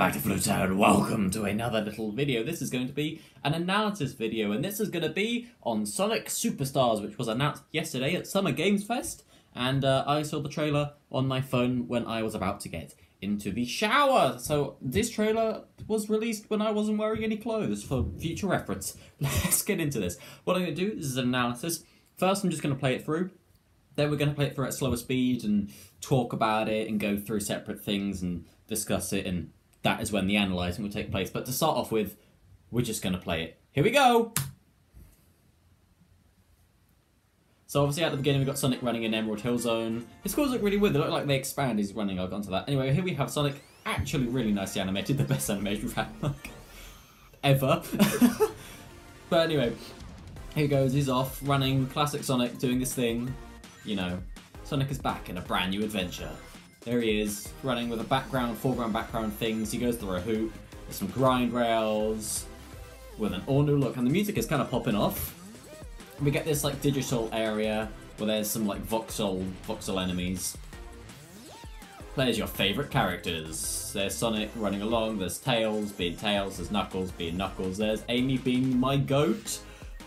back to Fluto and welcome to another little video. This is going to be an analysis video and this is going to be on Sonic Superstars which was announced yesterday at Summer Games Fest and uh, I saw the trailer on my phone when I was about to get into the shower. So this trailer was released when I wasn't wearing any clothes for future reference. Let's get into this. What I'm going to do is an analysis. First I'm just going to play it through. Then we're going to play it through at slower speed and talk about it and go through separate things and discuss it and that is when the analysing will take place. But to start off with, we're just going to play it. Here we go! So obviously at the beginning we've got Sonic running in Emerald Hill Zone. His scores look really weird, they look like they expand he's running, I'll on to that. Anyway, here we have Sonic, actually really nicely animated, the best animation we've like, ever. but anyway, here he goes, he's off, running, classic Sonic, doing this thing, you know. Sonic is back in a brand new adventure. There he is, running with a background, foreground, background things. He goes through a hoop, there's some grind rails, with an all new look, and the music is kind of popping off. We get this like digital area where there's some like voxel voxel enemies. There's your favourite characters. There's Sonic running along, there's Tails being Tails, there's Knuckles being Knuckles, there's Amy being my goat.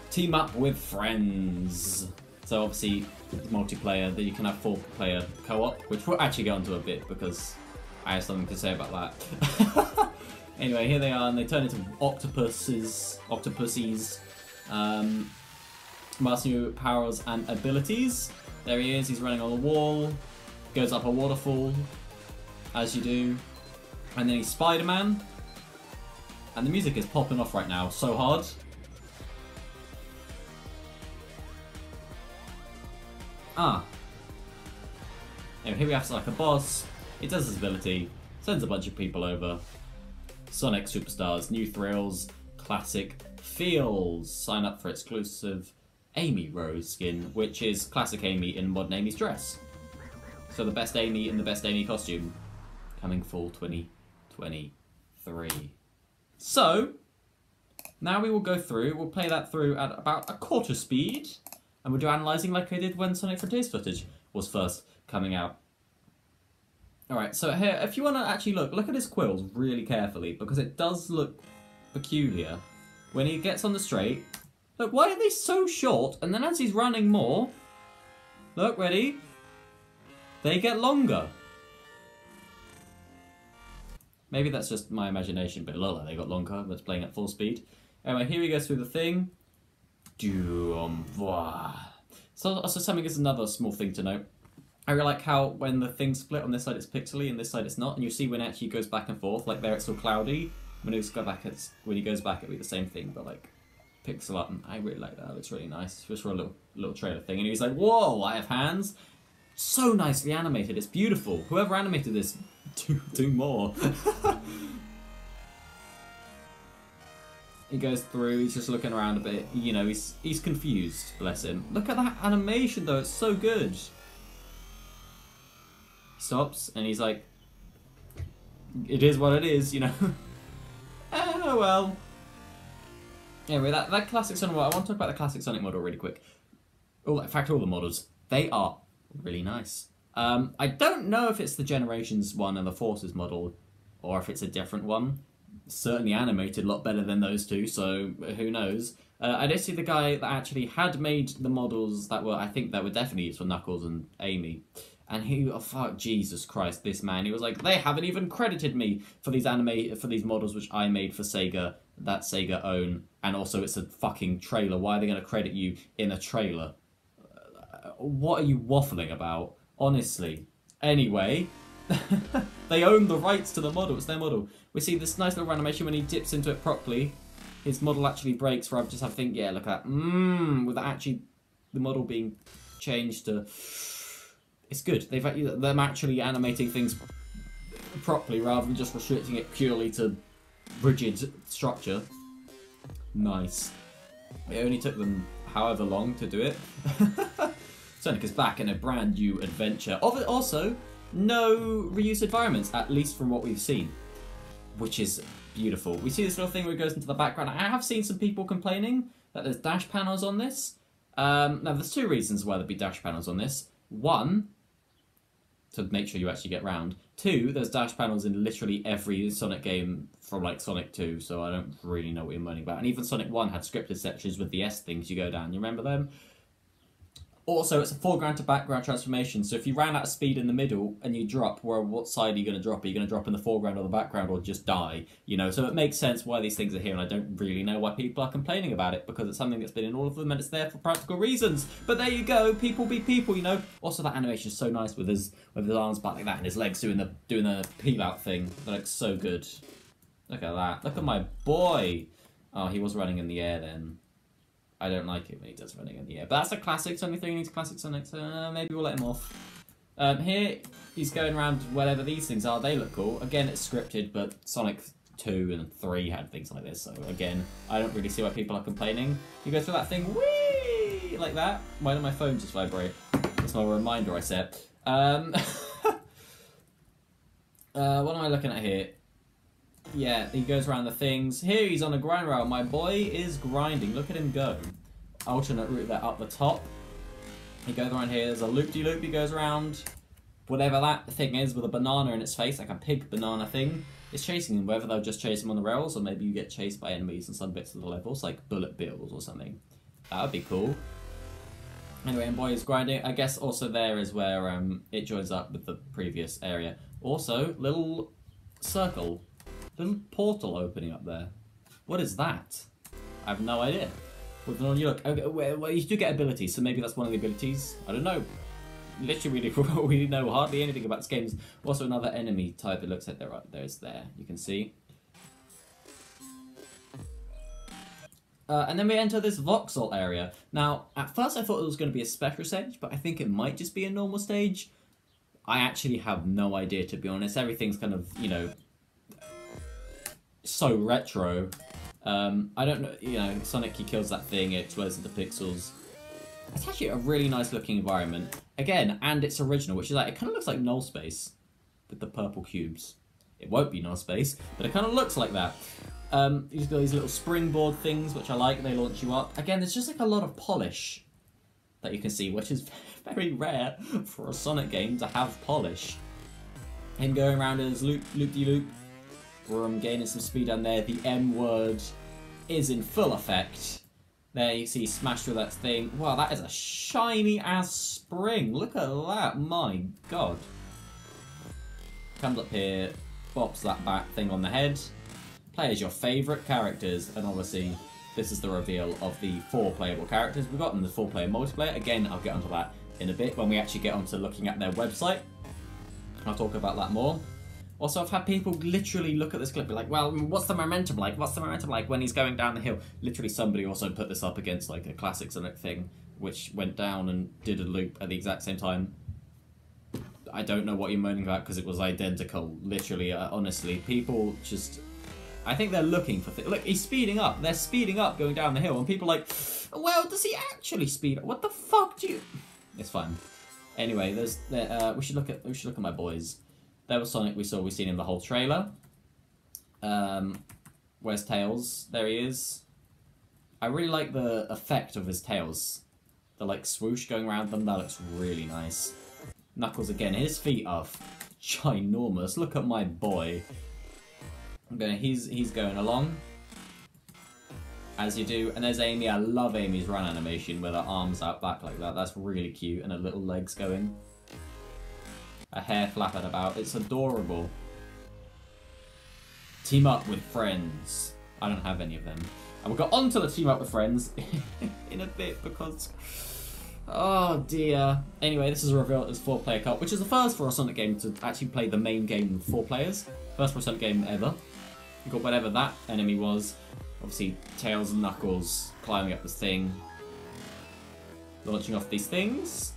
Team up with friends. So obviously multiplayer that you can have four player co-op, which we'll actually go into a bit because I have something to say about that. anyway, here they are, and they turn into octopuses, octopuses, um, new powers and abilities. There he is, he's running on a wall, goes up a waterfall, as you do, and then he's Spider-Man, and the music is popping off right now so hard. Ah. Anyway, here we have like a boss. He does his ability, sends a bunch of people over. Sonic Superstars, new thrills, classic feels. Sign up for exclusive Amy Rose skin, which is classic Amy in modern Amy's dress. So the best Amy in the best Amy costume, coming fall 2023. So, now we will go through, we'll play that through at about a quarter speed and we'll do analysing like I did when Sonic Frontiers footage was first coming out. Alright, so here, if you want to actually look, look at his quills really carefully, because it does look peculiar. When he gets on the straight, look, why are they so short? And then as he's running more, look, ready? They get longer. Maybe that's just my imagination, but look, they got longer, that's playing at full speed. Anyway, here he goes through the thing. Um, so also something is another small thing to note. I really like how when the things split on this side it's pixely and this side it's not, and you see when it actually goes back and forth, like there it's all cloudy. When it goes back, it's when he goes back it'll be the same thing, but like pixel up. And I really like that. It looks really nice, just for a little little trailer thing. And he's like, "Whoa, I have hands." So nicely animated. It's beautiful. Whoever animated this, do do more. He goes through, he's just looking around a bit, you know, he's he's confused, bless him. Look at that animation though, it's so good. He stops and he's like, it is what it is, you know. oh well. Anyway, that, that classic Sonic model, I want to talk about the classic Sonic model really quick. Oh, in fact, all the models, they are really nice. Um, I don't know if it's the Generations one and the Forces model, or if it's a different one certainly animated a lot better than those two, so who knows. Uh, I did see the guy that actually had made the models that were, I think, that were definitely used for Knuckles and Amy. And he, oh fuck, Jesus Christ, this man, he was like, they haven't even credited me for these anime, for these models which I made for Sega, that Sega own, and also it's a fucking trailer. Why are they going to credit you in a trailer? Uh, what are you waffling about? Honestly. Anyway, they own the rights to the model. It's their model. We see this nice little animation when he dips into it properly. His model actually breaks rather just have to think, yeah, look at that. Mmm, with actually the model being changed to... It's good. They've them actually animating things properly rather than just restricting it purely to rigid structure. Nice. It only took them however long to do it. Sonic is back in a brand new adventure. Also, no reuse environments, at least from what we've seen, which is beautiful. We see this little thing where it goes into the background. I have seen some people complaining that there's dash panels on this. Um, now, there's two reasons why there'd be dash panels on this. One, to make sure you actually get round. Two, there's dash panels in literally every Sonic game from like Sonic 2, so I don't really know what you're moaning about. And even Sonic 1 had scripted sections with the S things you go down. You remember them? Also, it's a foreground to background transformation, so if you ran out of speed in the middle and you drop, well, what side are you going to drop? Are you going to drop in the foreground or the background or just die? You know, so it makes sense why these things are here, and I don't really know why people are complaining about it, because it's something that's been in all of them and it's there for practical reasons. But there you go, people be people, you know? Also, that animation is so nice with his with his arms back like that and his legs doing the doing the peel out thing. That looks so good. Look at that. Look at my boy. Oh, he was running in the air then. I don't like it when he does running in the air. But that's a classic Sonic 3 needs classic Sonic, so uh, maybe we'll let him off. Um, here, he's going around whatever these things are. They look cool. Again, it's scripted, but Sonic 2 and 3 had things like this. So again, I don't really see why people are complaining. You go through that thing, whee, like that. Why did my phone just vibrate? That's my reminder I set. Um, uh, what am I looking at here? Yeah, he goes around the things. Here he's on a grind rail. My boy is grinding. Look at him go. Alternate route there up the top. He goes around here. There's a loop-de-loop -loop he goes around. Whatever that thing is with a banana in its face, like a pig banana thing, is chasing him. Whether they'll just chase him on the rails or maybe you get chased by enemies in some bits of the levels, like bullet bills or something. That would be cool. Anyway, and boy is grinding. I guess also there is where um, it joins up with the previous area. Also, little circle Little portal opening up there. What is that? I have no idea. With an look, okay, well, you do get abilities, so maybe that's one of the abilities. I don't know. Literally, we know hardly anything about this game. Also, another enemy type. It looks like there. There's there. You can see. Uh, and then we enter this voxel area. Now, at first I thought it was going to be a special stage, but I think it might just be a normal stage. I actually have no idea, to be honest. Everything's kind of, you know, so retro. Um, I don't know, you know, Sonic he kills that thing, it explodes into pixels. It's actually a really nice looking environment. Again, and it's original, which is like, it kind of looks like Null Space with the purple cubes. It won't be Null Space, but it kind of looks like that. Um, you've got these little springboard things, which I like, they launch you up. Again, there's just like a lot of polish that you can see, which is very rare for a Sonic game to have polish. Him going around as loop-de-loop, -loop, I'm um, gaining some speed down there. The M word is in full effect. There you see smashed through that thing. Wow, that is a shiny ass spring. Look at that. My god. Comes up here, bops that back thing on the head. Play as your favourite characters, and obviously this is the reveal of the four playable characters we've got in the four player multiplayer. Again, I'll get onto that in a bit when we actually get onto looking at their website. I'll talk about that more. Also, I've had people literally look at this clip and be like, well, what's the momentum like? What's the momentum like when he's going down the hill? Literally, somebody also put this up against like a classic Sonic thing, which went down and did a loop at the exact same time. I don't know what you're moaning about because it was identical. Literally, uh, honestly, people just. I think they're looking for things. Look, he's speeding up. They're speeding up going down the hill, and people like, well, does he actually speed up? What the fuck do you. It's fine. Anyway, there's there, uh, we should look at we should look at my boys. There was Sonic we saw, we've seen in the whole trailer. Um, where's Tails? There he is. I really like the effect of his tails. The like swoosh going around them, that looks really nice. Knuckles again, his feet are ginormous. Look at my boy. Okay, he's he's going along. As you do. And there's Amy. I love Amy's run animation with her arms out back like that. That's really cute. And her little legs going a hair flapping about. It's adorable. Team up with friends. I don't have any of them. And we'll go on to the team up with friends in a bit because... Oh dear. Anyway, this is a reveal as four player cup, which is the first for a Sonic game to actually play the main game with four players. First for a Sonic game ever. You got whatever that enemy was. Obviously, Tails and Knuckles climbing up this thing. Launching off these things.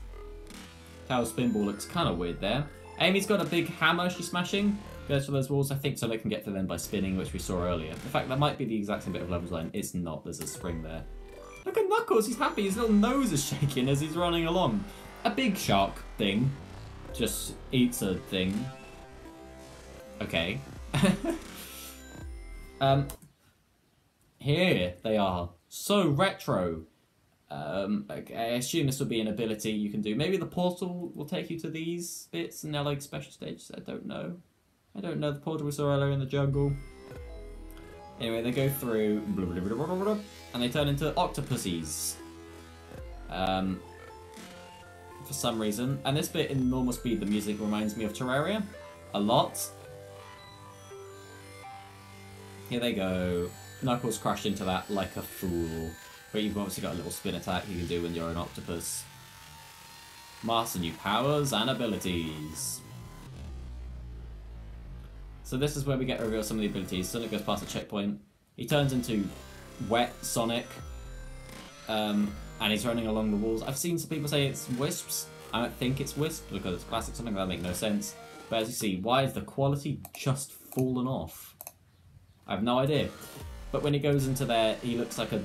Tails spinball looks kind of weird there. Amy's got a big hammer she's smashing. Goes for those walls. I think so they can get to them by spinning, which we saw earlier. In fact, that might be the exact same bit of level design. It's not. There's a spring there. Look at Knuckles. He's happy. His little nose is shaking as he's running along. A big shark thing just eats a thing. Okay. um, here they are. So retro. Um, I I assume this will be an ability you can do. Maybe the portal will take you to these bits and they're like special stages. I don't know. I don't know. The portal we saw earlier in the jungle. Anyway, they go through and they turn into octopuses. Um, for some reason. And this bit in normal speed, the music reminds me of Terraria a lot. Here they go. Knuckles crashed into that like a fool. But you've obviously got a little spin attack you can do when you're an octopus. Master new powers and abilities. So this is where we get to reveal some of the abilities. Sonic goes past a checkpoint. He turns into wet Sonic. Um, and he's running along the walls. I've seen some people say it's wisps. I don't think it's wisps because it's classic Sonic. That make no sense. But as you see, why is the quality just fallen off? I have no idea. But when he goes into there, he looks like a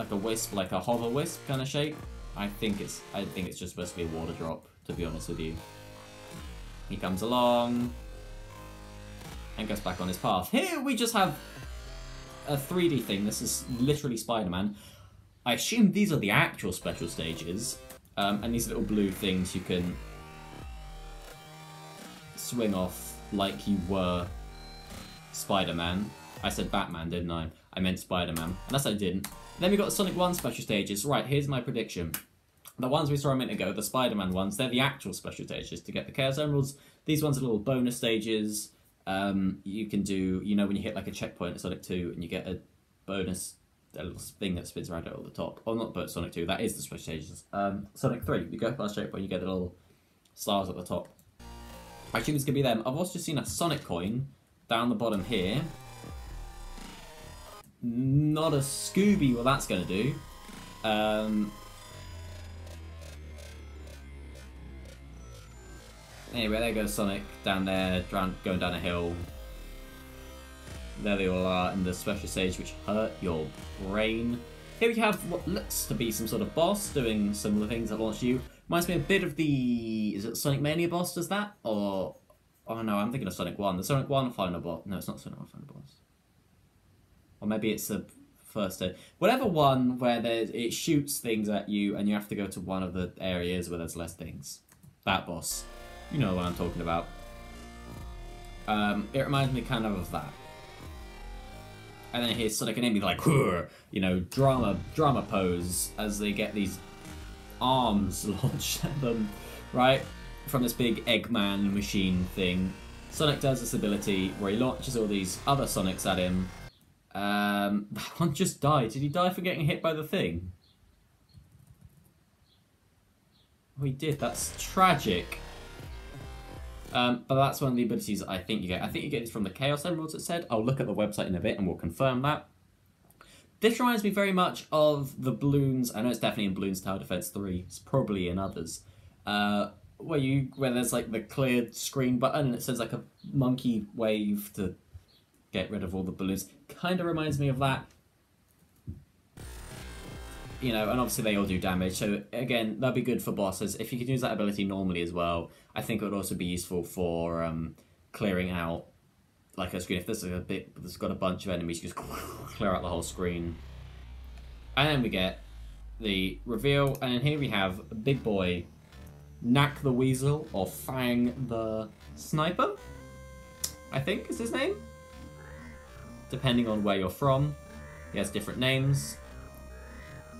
like a wisp, like a hover wisp kind of shape. I think it's I think it's just supposed to be a water drop, to be honest with you. He comes along and goes back on his path. Here we just have a 3D thing. This is literally Spider-Man. I assume these are the actual special stages, um, and these little blue things you can swing off like you were Spider-Man. I said Batman, didn't I? I meant Spider-Man, unless I didn't. Then we got Sonic 1 special stages. Right, here's my prediction. The ones we saw a minute ago, the Spider-Man ones, they're the actual special stages to get the Chaos Emeralds. These ones are little bonus stages. Um, you can do, you know, when you hit like a checkpoint at Sonic 2 and you get a bonus a little thing that spins around at the top. Oh, not but Sonic 2, that is the special stages. Um, Sonic 3, you go past checkpoint, you get the little stars at the top. I assume it's going to be them. I've also just seen a Sonic coin down the bottom here. Not a Scooby, what that's going to do. Um, anyway, there goes Sonic down there, going down a hill. There they all are in the special stage which hurt your brain. Here we have what looks to be some sort of boss doing similar things that launched you. Reminds me a bit of the... Is it Sonic Mania boss does that? Or... Oh no, I'm thinking of Sonic 1. The Sonic 1 final boss. No, it's not Sonic 1 final boss. Or maybe it's the first... Whatever one where there's, it shoots things at you and you have to go to one of the areas where there's less things. That boss. You know what I'm talking about. Um, it reminds me kind of of that and then here's Sonic and Amy like, you know, drama drama pose as they get these arms launched at them, right? From this big Eggman machine thing. Sonic does this ability where he launches all these other Sonics at him. Um, that one just died. Did he die for getting hit by the thing? Oh, he did. That's tragic. Um, but that's one of the abilities I think you get. I think you get this from the Chaos Emeralds, it said. I'll look at the website in a bit and we'll confirm that. This reminds me very much of the balloons. I know it's definitely in Bloons Tower Defense 3. It's probably in others. Uh, where you where there's like the cleared screen button and it says like a monkey wave to get rid of all the balloons. Kind of reminds me of that you know, and obviously they all do damage. So again, that'd be good for bosses. If you could use that ability normally as well, I think it would also be useful for um, clearing out like a screen. If there's a bit, there's got a bunch of enemies, just clear out the whole screen. And then we get the reveal, and here we have Big Boy, Nack the Weasel, or Fang the Sniper. I think is his name. Depending on where you're from, he has different names.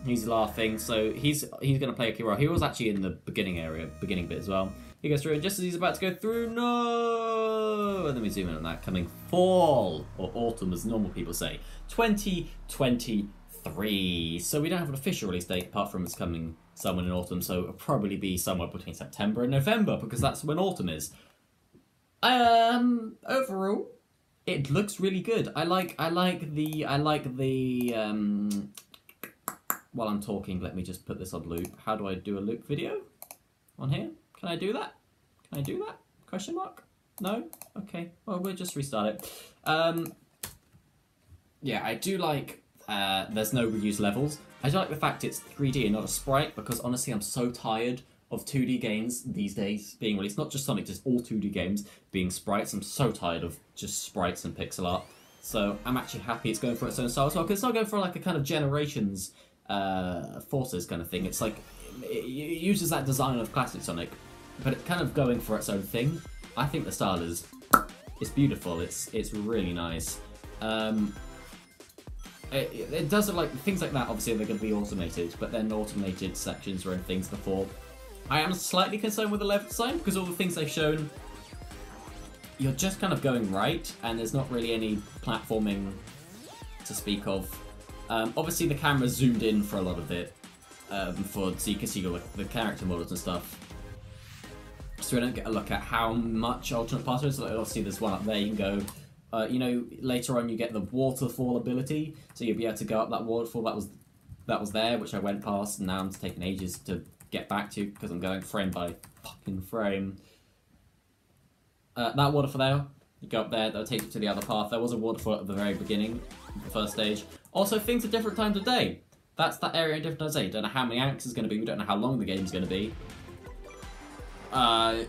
He's laughing, so he's he's going to play a key role. He was actually in the beginning area, beginning bit as well. He goes through, and just as he's about to go through, no! And then we zoom in on that, coming fall, or autumn as normal people say, 2023. So we don't have an official release date, apart from it's coming somewhere in autumn, so it'll probably be somewhere between September and November, because that's when autumn is. Um, overall, it looks really good. I like, I like the, I like the, um, while I'm talking, let me just put this on loop. How do I do a loop video on here? Can I do that? Can I do that? Question mark? No? Okay, well, we'll just restart it. Um, yeah, I do like uh, there's no reused levels. I do like the fact it's 3D and not a sprite because honestly I'm so tired of 2D games these days being released. Not just Sonic, just all 2D games being sprites. I'm so tired of just sprites and pixel art. So I'm actually happy it's going for its own style as well because it's not going for like a kind of generations uh, forces kind of thing. It's like it uses that design of classic Sonic, but it's kind of going for its own thing. I think the style is it's beautiful. It's it's really nice. Um, it, it does look like things like that. Obviously, they're going to be automated, but then automated sections in things before. I am slightly concerned with the left design because all the things they've shown, you're just kind of going right, and there's not really any platforming to speak of. Um, obviously, the camera zoomed in for a lot of it, um, for so you can see the, character models and stuff. So we don't get a look at how much alternate is. Like, obviously, there's one up there. You can go. Uh, you know, later on you get the waterfall ability, so you'll be able to go up that waterfall that was that was there, which I went past, and now I'm taking ages to get back to because I'm going frame by fucking frame. Uh, that waterfall there, you go up there, that'll take you to the other path. There was a waterfall at the very beginning, the first stage. Also, things at different times of day. That's that area at different times of day. Don't know how many acts is going to be. We don't know how long the game's going to be. Uh,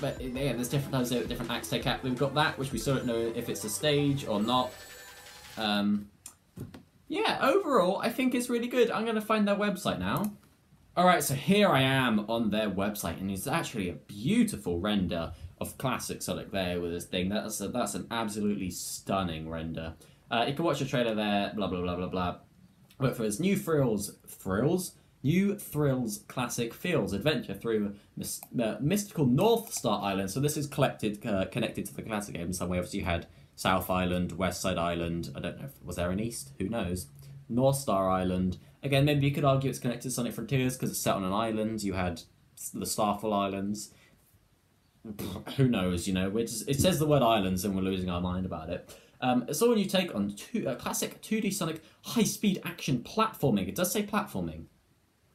but yeah, there's different times of day, different acts take out. We've got that, which we still don't know if it's a stage or not. Um, yeah, overall, I think it's really good. I'm going to find their website now. Alright, so here I am on their website, and it's actually a beautiful render of classic Sonic there with this thing. That's a, that's an absolutely stunning render. Uh, you can watch the trailer there, blah, blah, blah, blah, blah. Look for his new thrills, thrills? New Thrills Classic Feels Adventure through uh, mystical North Star Island. So this is collected, uh, connected to the classic game in some way. Obviously, you had South Island, West Side Island. I don't know. If, was there an East? Who knows? North Star Island. Again, maybe you could argue it's connected to Sonic Frontiers because it's set on an island. You had the Starfall Islands. Who knows? You know, just, it says the word islands and we're losing our mind about it. Um, it's all when you take on two, uh, classic 2D Sonic high-speed action platforming. It does say platforming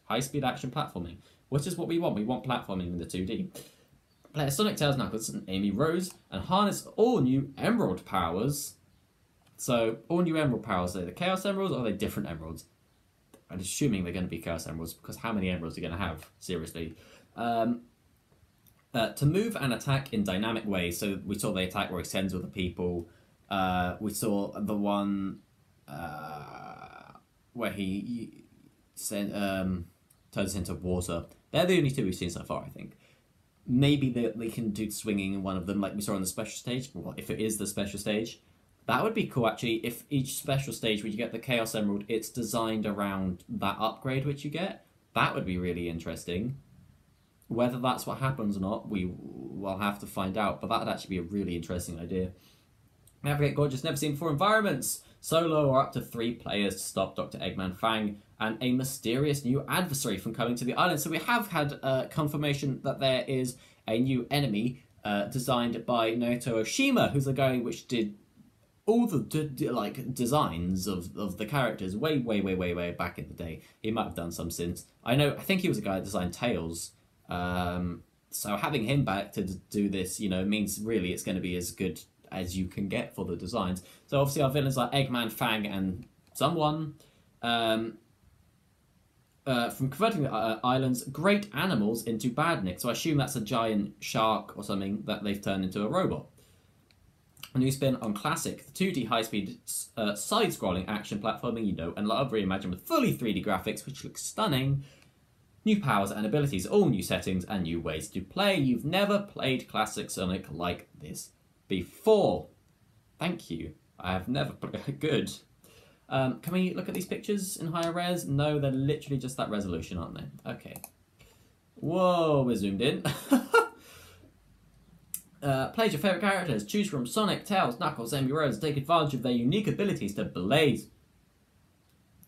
high-speed action platforming, which is what we want. We want platforming in the 2D. Play Sonic, Tails, Knuckles, and Amy Rose, and harness all new Emerald powers. So, all new Emerald powers, are they the Chaos Emeralds or are they different Emeralds? I'm assuming they're going to be Chaos Emeralds, because how many Emeralds are going to have? Seriously. Um, uh, to move and attack in dynamic ways. So, we saw the attack where he sends other people. Uh, we saw the one uh, where he, he sent... Um, turns into water. They're the only two we've seen so far, I think. Maybe they, they can do swinging in one of them, like we saw on the special stage. Well, if it is the special stage, that would be cool. Actually, if each special stage where you get the Chaos Emerald, it's designed around that upgrade which you get, that would be really interesting. Whether that's what happens or not, we will have to find out. But that would actually be a really interesting idea. Navigate gorgeous, never seen before environments. Solo or up to three players to stop Dr. Eggman Fang and a mysterious new adversary from coming to the island. So we have had uh, confirmation that there is a new enemy uh, designed by Naoto Oshima, who's the guy which did all the like designs of, of the characters way, way, way, way, way back in the day. He might have done some since. I know. I think he was a guy that designed Tails. Um, so having him back to do this, you know, means really it's going to be as good as you can get for the designs. So obviously our villains are Eggman, Fang, and someone. Um, uh, from converting uh, island's great animals into badniks. So I assume that's a giant shark or something that they've turned into a robot. A new spin on classic 2D high-speed uh, side-scrolling action platforming you know and love reimagined with fully 3D graphics which look stunning, new powers and abilities, all new settings and new ways to play. You've never played classic Sonic like this before. Thank you. I have never played good. Um, can we look at these pictures in higher res? No, they're literally just that resolution, aren't they? Okay. Whoa, we're zoomed in. uh, play your favourite characters. Choose from Sonic, Tails, Knuckles, Amy Rose. Take advantage of their unique abilities to blaze.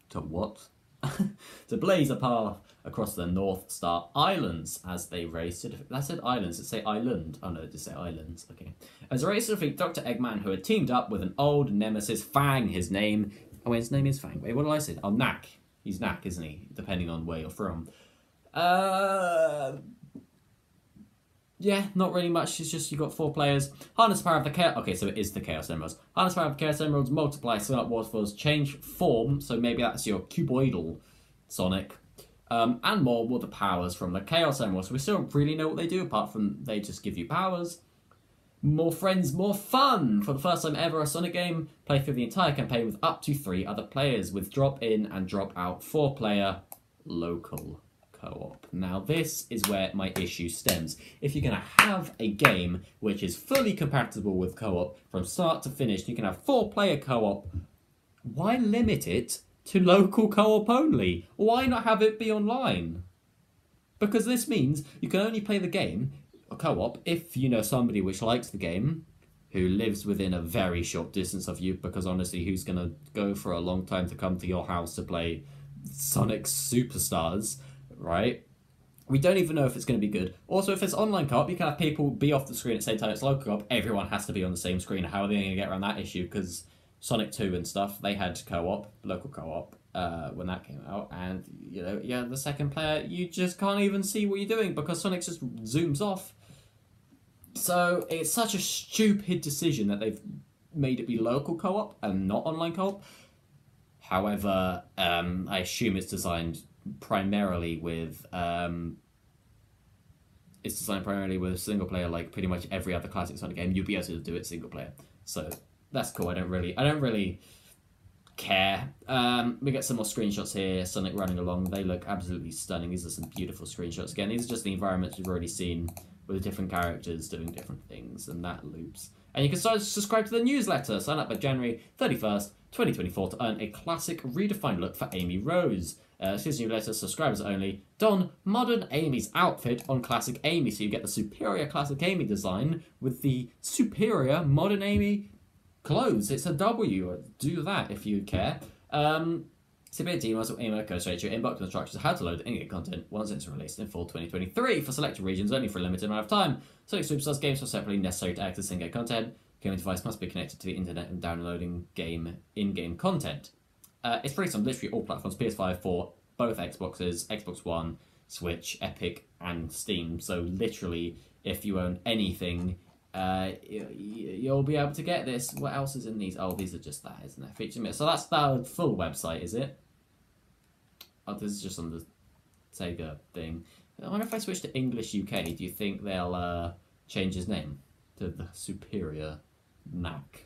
To what? to blaze a path across the North Star Islands as they race to defeat. I said islands, it say island. Oh no, it just say islands. Okay. As a race to defeat Dr. Eggman, who had teamed up with an old nemesis, Fang, his name. Oh, wait, his name is Fang. Wait, what did I say? Oh, Nack. He's Nack, isn't he? Depending on where you're from. Uh. Yeah, not really much. It's just you got four players. Harness power of the chaos. Okay, so it is the Chaos Emeralds. Harness power of the Chaos Emeralds. Multiply, fill up waterfalls, change form. So maybe that's your cuboidal Sonic um, and more were the powers from the Chaos Emeralds. We still don't really know what they do, apart from they just give you powers. More friends, more fun! For the first time ever, a Sonic game, play through the entire campaign with up to three other players, with drop in and drop out four player local co op. Now, this is where my issue stems. If you're going to have a game which is fully compatible with co op from start to finish, you can have four player co op, why limit it to local co op only? Why not have it be online? Because this means you can only play the game uh, co-op if you know somebody which likes the game who lives within a very short distance of you because honestly who's going to go for a long time to come to your house to play sonic superstars right? We don't even know if it's going to be good. Also if it's online co-op you can have people be off the screen at the same time. It's local co-op. Everyone has to be on the same screen. How are they going to get around that issue? Because sonic 2 and stuff they had co-op local co-op uh, when that came out, and you know, yeah, the second player, you just can't even see what you're doing because Sonic just zooms off. So it's such a stupid decision that they've made it be local co-op and not online co-op. However, um, I assume it's designed primarily with um, it's designed primarily with single player, like pretty much every other classic Sonic game. You'll be able to do it single player, so that's cool. I don't really, I don't really care. Um, we get some more screenshots here. Sonic running along. They look absolutely stunning. These are some beautiful screenshots. Again, these are just the environments we've already seen with different characters doing different things, and that loops. And you can subscribe to the newsletter. Sign up by January 31st, 2024 to earn a classic redefined look for Amy Rose. Uh, excuse newsletter, subscribers only. Don modern Amy's outfit on classic Amy, so you get the superior classic Amy design with the superior modern Amy clothes. It's a W. Do that if you care. Um, Submit emails or email goes straight to your inbox instructions how to load in-game content once it's released in fall 2023 for selected regions only for a limited amount of time. Sonic Superstars games are separately necessary to access in-game content. Gaming device must be connected to the internet and downloading game in-game content. Uh, it's released on literally all platforms: PS5, 4, both Xboxes, Xbox One, Switch, Epic, and Steam. So literally, if you own anything uh, you, will be able to get this. What else is in these? Oh, these are just that, isn't it? Feature me. So that's the full website, is it? Oh, this is just on the Sega thing. I wonder if I switch to English UK, do you think they'll uh, change his name to the Superior Mac?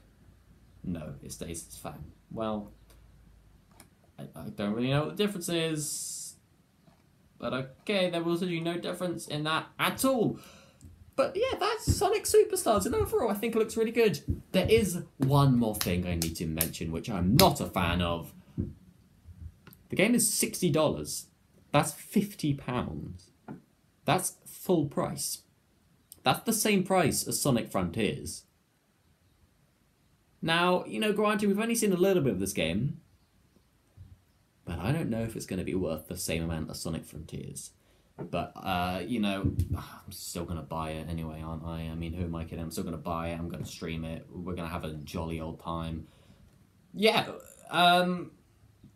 No, it stays as Fang. Well, I, I don't really know what the difference is. But okay, there was no difference in that at all. But yeah, that's Sonic Superstars, and overall, I think it looks really good. There is one more thing I need to mention, which I'm not a fan of. The game is $60. That's £50. That's full price. That's the same price as Sonic Frontiers. Now, you know, granted, we've only seen a little bit of this game, but I don't know if it's going to be worth the same amount as Sonic Frontiers. But uh, you know, I'm still gonna buy it anyway, aren't I? I mean, who am I kidding? I'm still gonna buy it. I'm gonna stream it. We're gonna have a jolly old time. Yeah, um,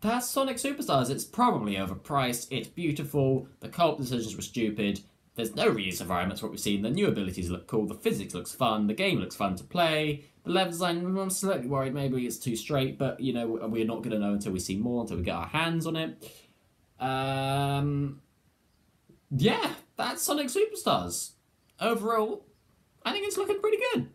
that's Sonic Superstars. It's probably overpriced. It's beautiful. The co-op decisions were stupid. There's no reuse environments what we've seen. The new abilities look cool. The physics looks fun. The game looks fun to play. The level design, I'm slightly worried maybe it's too straight, but you know we're not going to know until we see more, until we get our hands on it. Um, yeah, that's Sonic Superstars. Overall, I think it's looking pretty good.